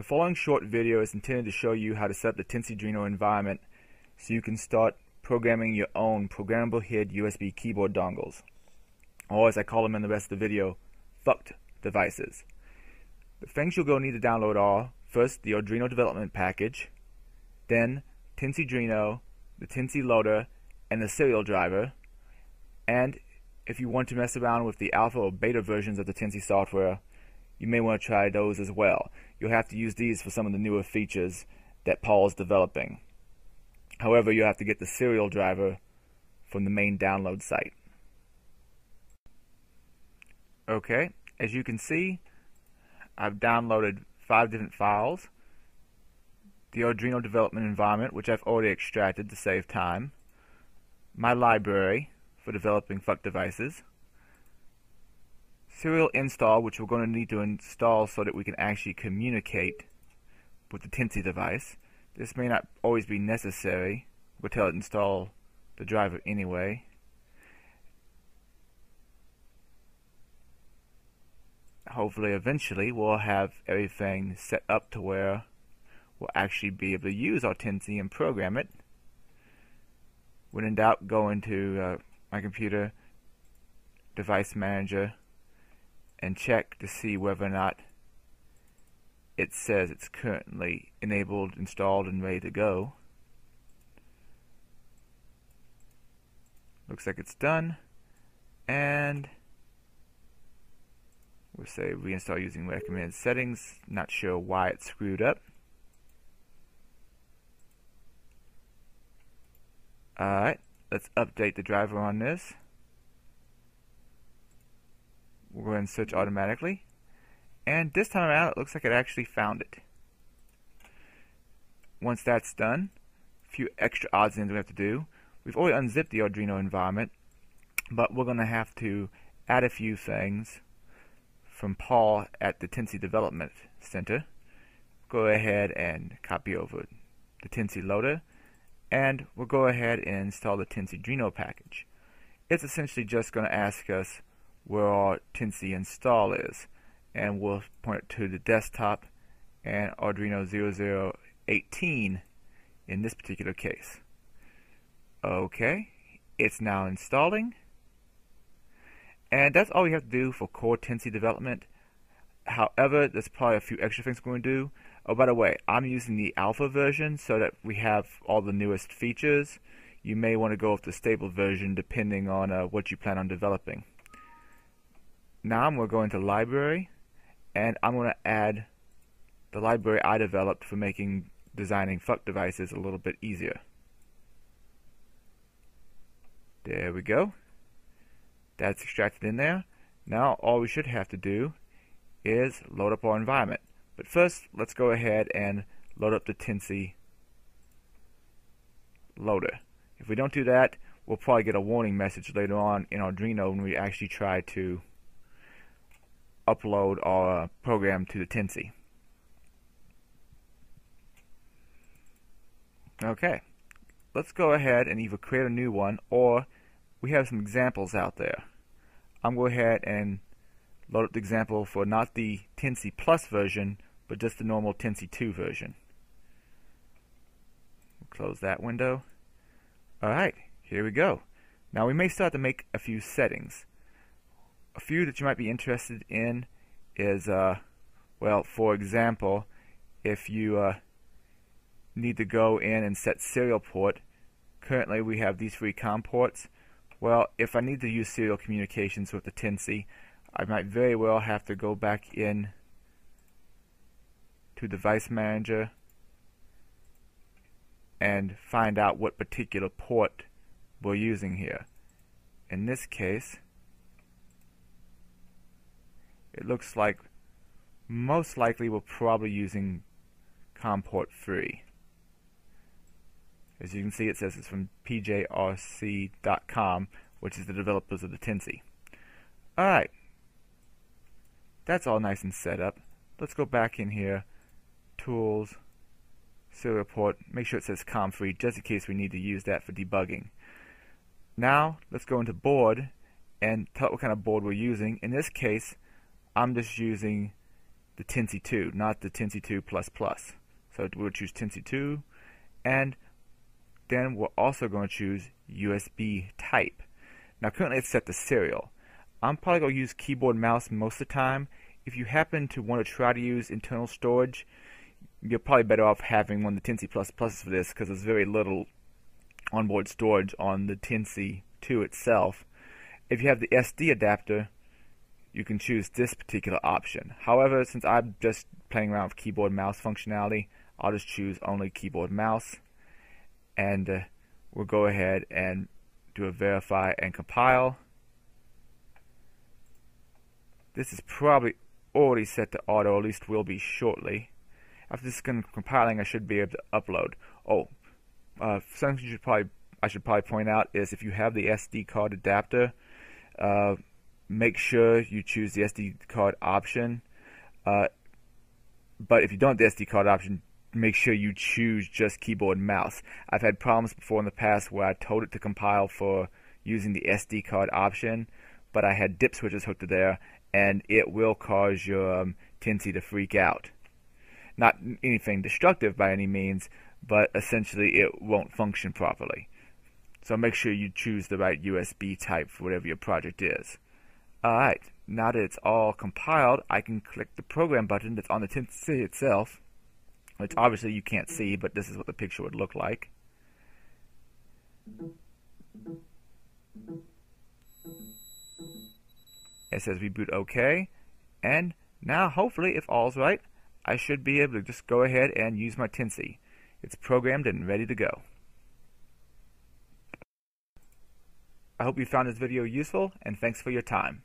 The following short video is intended to show you how to set up the Teensyduino environment so you can start programming your own programmable HID USB keyboard dongles, or as I call them in the rest of the video, PHUKD devices. The things you'll to need to download are, first, the Arduino development package, then Teensyduino, the Teensy loader, and the serial driver, and if you want to mess around with the alpha or beta versions of the Teensy software, you may want to try those as well. You'll have to use these for some of the newer features that Paul is developing. However, you'll have to get the serial driver from the main download site. Okay, as you can see, I've downloaded five different files. The Arduino development environment, which I've already extracted to save time. My library for developing PHUKD devices. Serial install, which we're going to need to install so that we can actually communicate with the Teensy device. This may not always be necessary. We'll tell it install the driver anyway. Hopefully eventually we'll have everything set up to where we'll actually be able to use our Teensy and program it. When in doubt, go into uh, my computer, device manager, and check to see whether or not it says it's currently enabled, installed, and ready to go. Looks like it's done. And we'll say reinstall using recommended settings. Not sure why it screwed up. Alright, let's update the driver on this. We'll go ahead and search automatically. And this time around, it looks like it actually found it. Once that's done, a few extra odds and ends we have to do. We've already unzipped the Arduino environment, but we're going to have to add a few things from Paul at the Teensy Development Center. Go ahead and copy over the Teensy loader, and we'll go ahead and install the Teensyduino package. It's essentially just going to ask us where our Teensy install is and we'll point it to the desktop and Arduino 0018 in this particular case. Okay, it's now installing. And that's all we have to do for core Teensy development. However, there's probably a few extra things we're going to do. Oh, by the way, I'm using the alpha version so that we have all the newest features. You may want to go with the stable version depending on uh, what you plan on developing. Now I'm going to go into library and I'm going to add the library I developed for making designing PHUKD devices a little bit easier. There we go. That's extracted in there. Now all we should have to do is load up our environment. But first, let's go ahead and load up the Teensy loader. If we don't do that, we'll probably get a warning message later on in Arduino when we actually try to upload our program to the Teensy. Okay, let's go ahead and either create a new one or we have some examples out there. I'm going to go ahead and load up the example for not the Teensy Plus version, but just the normal Teensy 2 version. Close that window. Alright, here we go. Now we may start to make a few settings a few that you might be interested in is, uh, well, for example, if you uh, need to go in and set serial port, currently we have these three COM ports. Well, if I need to use serial communications with the Teensy, I might very well have to go back in to Device Manager and find out what particular port we're using here. In this case, it looks like most likely we're probably using COM port 3. As you can see, it says it's from pjrc.com, which is the developers of the Teensy. Alright, that's all nice and set up. Let's go back in here, Tools, Serial Port, make sure it says COM3, just in case we need to use that for debugging. Now, let's go into Board and tell what kind of board we're using. In this case, I'm just using the Teensy 2, not the Teensy 2 plus So we'll choose Teensy 2, and then we're also going to choose USB type. Now currently it's set to serial. I'm probably going to use keyboard mouse most of the time. If you happen to want to try to use internal storage, you're probably better off having one of the Teensy Plus Pluses for this because there's very little onboard storage on the Teensy 2 itself. If you have the SD adapter, you can choose this particular option. However, since I'm just playing around with keyboard mouse functionality, I'll just choose only keyboard mouse and uh, we'll go ahead and do a verify and compile. This is probably already set to auto, at least will be shortly. After this is compiling, I should be able to upload. Oh, uh, something you should probably I should probably point out is if you have the SD card adapter, uh, make sure you choose the SD card option. Uh, but if you don't have the SD card option, make sure you choose just keyboard and mouse. I've had problems before in the past where I told it to compile for using the SD card option, but I had dip switches hooked to there, and it will cause your um, Teensy to freak out. Not anything destructive by any means, but essentially it won't function properly. So make sure you choose the right USB type for whatever your project is. Alright, now that it's all compiled, I can click the program button that's on the Teensy itself, which obviously you can't see, but this is what the picture would look like. It says reboot OK, and now hopefully, if all's right, I should be able to just go ahead and use my Teensy. It's programmed and ready to go. I hope you found this video useful, and thanks for your time.